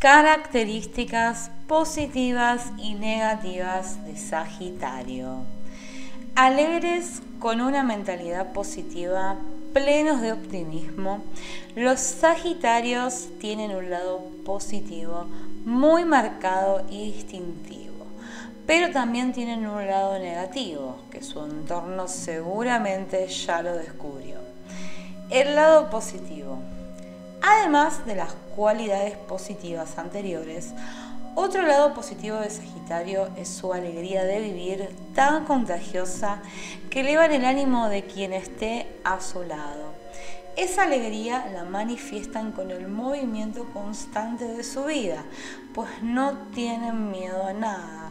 Características positivas y negativas de Sagitario. Alegres con una mentalidad positiva, plenos de optimismo, los Sagitarios tienen un lado positivo muy marcado y distintivo, pero también tienen un lado negativo, que su entorno seguramente ya lo descubrió. El lado positivo Además de las cualidades positivas anteriores, otro lado positivo de Sagitario es su alegría de vivir tan contagiosa que eleva el ánimo de quien esté a su lado. Esa alegría la manifiestan con el movimiento constante de su vida, pues no tienen miedo a nada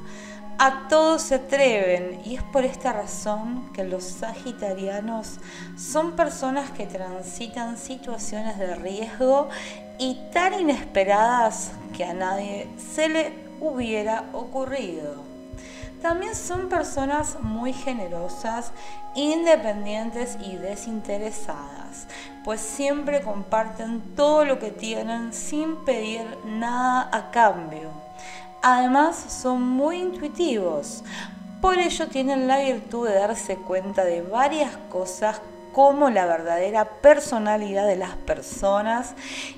a todos se atreven y es por esta razón que los sagitarianos son personas que transitan situaciones de riesgo y tan inesperadas que a nadie se le hubiera ocurrido. También son personas muy generosas, independientes y desinteresadas, pues siempre comparten todo lo que tienen sin pedir nada a cambio. Además, son muy intuitivos. Por ello tienen la virtud de darse cuenta de varias cosas como la verdadera personalidad de las personas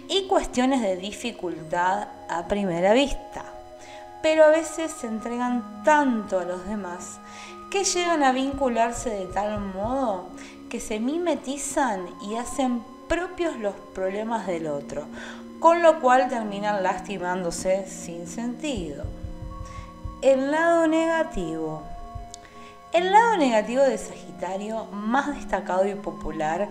y cuestiones de dificultad a primera vista. Pero a veces se entregan tanto a los demás que llegan a vincularse de tal modo que se mimetizan y hacen propios los problemas del otro, con lo cual terminan lastimándose sin sentido. El lado negativo. El lado negativo de Sagitario, más destacado y popular,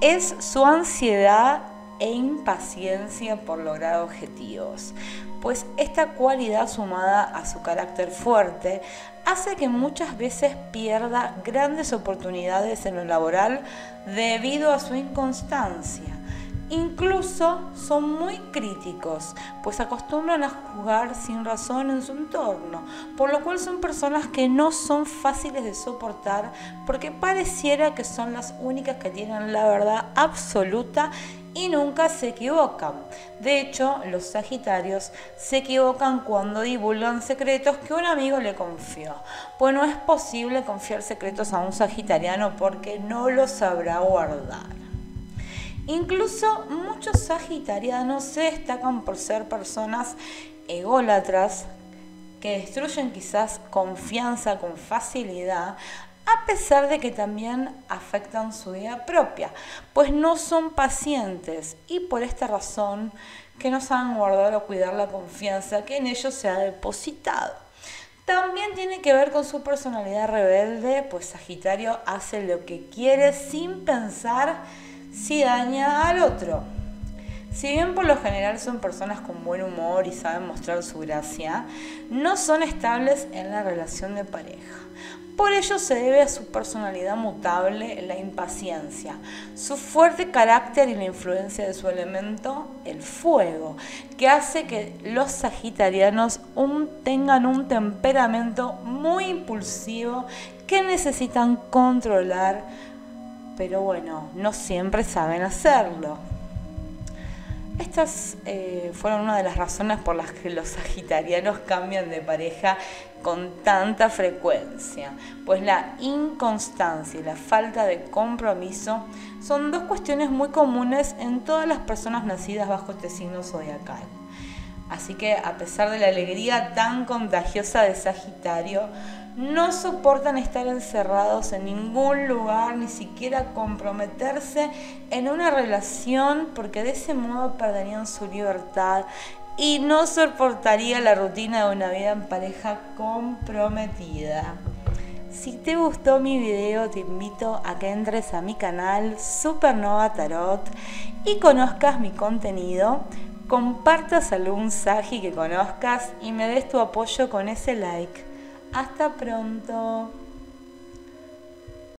es su ansiedad e impaciencia por lograr objetivos, pues esta cualidad sumada a su carácter fuerte hace que muchas veces pierda grandes oportunidades en lo laboral debido a su inconstancia Incluso son muy críticos, pues acostumbran a jugar sin razón en su entorno, por lo cual son personas que no son fáciles de soportar porque pareciera que son las únicas que tienen la verdad absoluta y nunca se equivocan. De hecho, los Sagitarios se equivocan cuando divulgan secretos que un amigo le confió, pues no es posible confiar secretos a un Sagitariano porque no los sabrá guardar. Incluso muchos sagitarianos se destacan por ser personas ególatras que destruyen quizás confianza con facilidad, a pesar de que también afectan su vida propia, pues no son pacientes y por esta razón que no saben guardar o cuidar la confianza que en ellos se ha depositado. También tiene que ver con su personalidad rebelde, pues Sagitario hace lo que quiere sin pensar si daña al otro. Si bien por lo general son personas con buen humor y saben mostrar su gracia, no son estables en la relación de pareja. Por ello se debe a su personalidad mutable, la impaciencia, su fuerte carácter y la influencia de su elemento, el fuego, que hace que los sagitarianos tengan un temperamento muy impulsivo que necesitan controlar pero bueno, no siempre saben hacerlo. Estas eh, fueron una de las razones por las que los sagitarianos cambian de pareja con tanta frecuencia, pues la inconstancia y la falta de compromiso son dos cuestiones muy comunes en todas las personas nacidas bajo este signo zodiacal. Así que a pesar de la alegría tan contagiosa de Sagitario, no soportan estar encerrados en ningún lugar, ni siquiera comprometerse en una relación, porque de ese modo perderían su libertad y no soportaría la rutina de una vida en pareja comprometida. Si te gustó mi video, te invito a que entres a mi canal Supernova Tarot y conozcas mi contenido. Compartas algún Sagi que conozcas y me des tu apoyo con ese like. Hasta pronto.